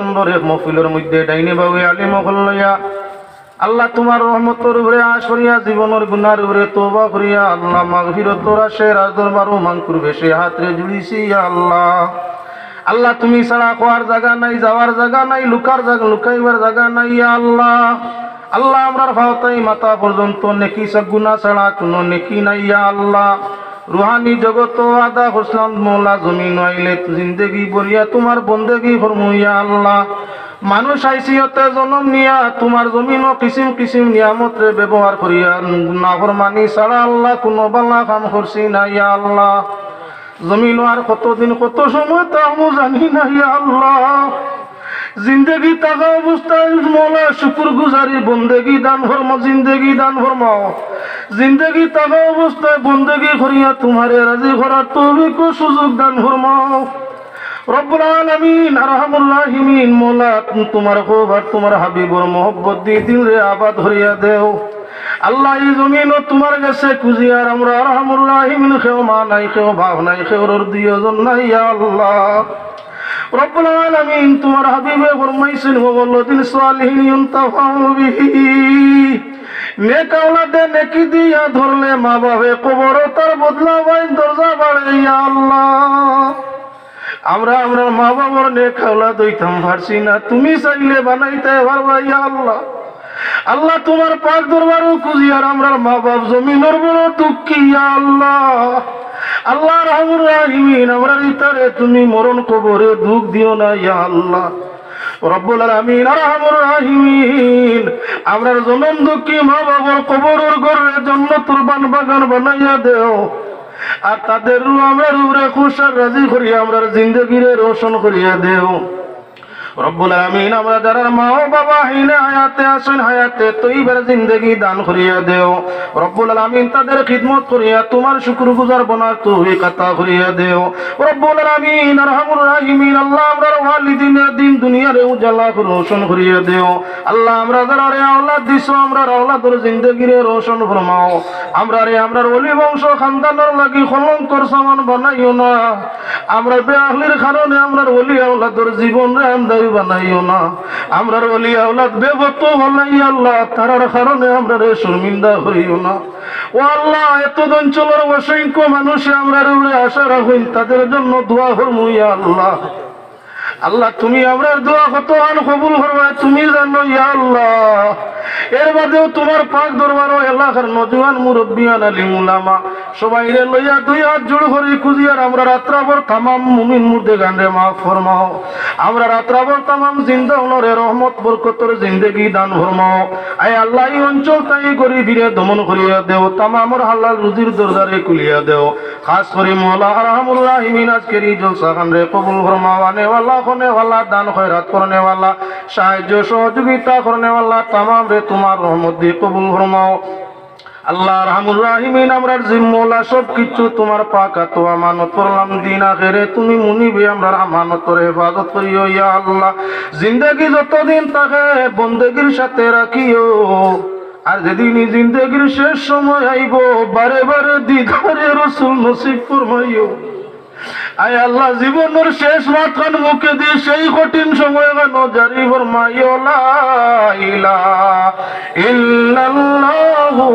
সুন্দর এক মফিলের মধ্যে ডাইনে বাবু আলিম লইয়া আল্লাহ তোমার রহমতর উপরে আশ করিয়া, জীবনের গুনার উপরে তোবা করিয়া, আল্লাহ মাগফিরত আসে রাজদরবারও মাংকুর বেশে হাতরে জুড়িছি আল্লাহ। আল্লাহ তুমি ছাড়া কোয়ার জায়গা নাই, যাওয়ার জায়গা নাই, লুকার জায়গা লুকাইবার জায়গা নাই আল্লাহ। আল্লাহ আমরার ভাওতাই মাথা পর্যন্ত নেকি সগুনা ছাড়া কোনো নেকি নাই আল্লাহ। রুহানি জগত আদা হোসলাম মোলা জমিন আইলে জিন্দগি বরিয়া তোমার বন্দেগি হরমুইয়া আল্লাহ। মানুষ আইসিয়তে জন্ম নিয়া, তোমার জমিন কিসিম কিসিম নিয়ামতরে ব্যবহার করিয়া নাফর মানি ছাড়া আল্লাহ কোনো বালা কাম করছি না ইয়া আল্লাহ। জমিন আর কতদিন কত সময় তা আমি জানি না ইয়া আল্লাহ। জিন্দগি থাকা অবস্থায় মৌলা শুকুর গুজারি বন্দেগি দান ফরম জিন্দগি দান ফরমাও জিন্দগি থাকা অবস্থায় বন্দেগি করিয়া তোমারে রাজি করার তৌফিক ও সুযোগ দান ফরমাও রব্বুল আলামিন আরহামুর রাহিমিন মৌলা তোমার খোবার তোমার হাবিবর মোহব্বত দিয়ে দিল রে, আবাদ হরিয়া দেও। আল্লাহ এই জমিন তোমার কাছে খুঁজিয়ার আমরা আরহামুর রাহিমিন খেও মা নাই খেও ভাব নাই খেওর দুইজন নাই আল্লাহ। রব্বুল আলামিন, তোমার হাবিবে ফরমাইছেন ওয়াল্লাযিন সালিহিন ইউনতাফাউ বিহি। মা বদলা আল্লাহ। মা তুমি চাইলে বানাইতে আল্লাহ। আল্লাহ তোমার পাক দরবারও খুঁজিয়ার আমরার মা বাপ জমিনের বড় দুঃখী আল্লাহ। আল্লাহ রহমুর রাহিমিন, আমরা ইতারে তুমি মরণ কবরে দুঃখ দিও না, ইয়া আল্লাহ। রব্বুল আলামিন, আরহামুর রাহিমিন। আমরার জনম দুঃখী মা বাবার কবরের ঘরের জন্য তুরবান বাগান বানাইয়া দেও। আর তাদের আমরা উপরে খুশার রাজি করিয়া আমরা জিন্দগিরে রোশন করিয়া দেও। রব্বুল আমিন আমরা যারা মা বাবা হায়াতে আসেন, হায়াতে জিন্দগি দান করিয়া দেও। রব্বুল আমিন তাদের খিদমত করিয়া তোমার তুই কথা করিয়া দেও। রব্বুল আমিন রাহিমিন, আল্লাহ আমরার ওয়ালিদিনের দিন দুনিয়ার উজালা রোশন করিয়া দেও। আল্লাহ আমরা যারা রে আওলাদ আমরা আওলাদর রোশন ফরমাও। আমরা রে আমরার অলি বংশ খানদানের লাগি কলঙ্কর সামান বানাইও না। আমরা বেআহলির কারণে আমরার অলি আওলাদর জীবন রে বানাইও না। আমরার অলি আওলাদ বেবত হলাই আল্লাহ, তারার কারণে আমরা রে শর্মিন্দা হইও না। ও আল্লাহ, এত অঞ্চলের অসংখ্য মানুষে আমরা আশা রাখুন তাদের জন্য দোয়া হরমুইয়া আল্লাহ। আল্লাহ, তুমি আমরার দোয়া কত আন কবুল করবা, তুমি জানো ইয়া আল্লাহ। এর বাদেও তোমার পাক দরবার এলাকার নজওয়ান মুরব্বিয়ান আলী মুলামা সবাই রে লইয়া দুই হাত জোড় করে খুঁজিয়ার আমরা রাত্রাবর তামাম মুমিন মুর্দে গান্ডে মাফ ফরমাও। আমরা রাত্রাবর তামাম জিন্দা হলরে রহমত, বরকতর জিন্দেগি দান ফরমাও। আয় আল্লাহ, এই অঞ্চল তাই গরিবিরে দমন করিয়া দেও তামামর হালাল রুজির দরজারে কুলিয়া দেও। খাস করে মৌলা আরহামুর রাহিমিন আজকের এই জলসাখান কবুল ফরমাও আনেওয়ালা খনেওয়ালা দান খয়রাত করনেওয়ালা সাহায্য সহযোগিতা করনেওয়ালা তামাম রে তোমার রহমত দিয়ে কবুল ফরমাও। আল্লাহ রহমুর রাহিমিন আমরার জিম্মলা সব কিছু তোমার পাকা তো আমানত করলাম, দিন আখেরে তুমি মুনিবে আমরার আমানতর হেফাজত করিও, ইয়া আল্লাহ। জিন্দগি যতদিন তাকে বন্দেগির সাথে রাখিও আর যেদিন জিন্দগির শেষ সময় আইব, বারে বারে দিদারে রসুল নসিব ফরমাইও। আয় আল্লাহ, জীবনের শেষ মাথান মুখে দিয়ে সেই কঠিন সময় কেন জারি ফরমাইও? ইল্লাল্লাহু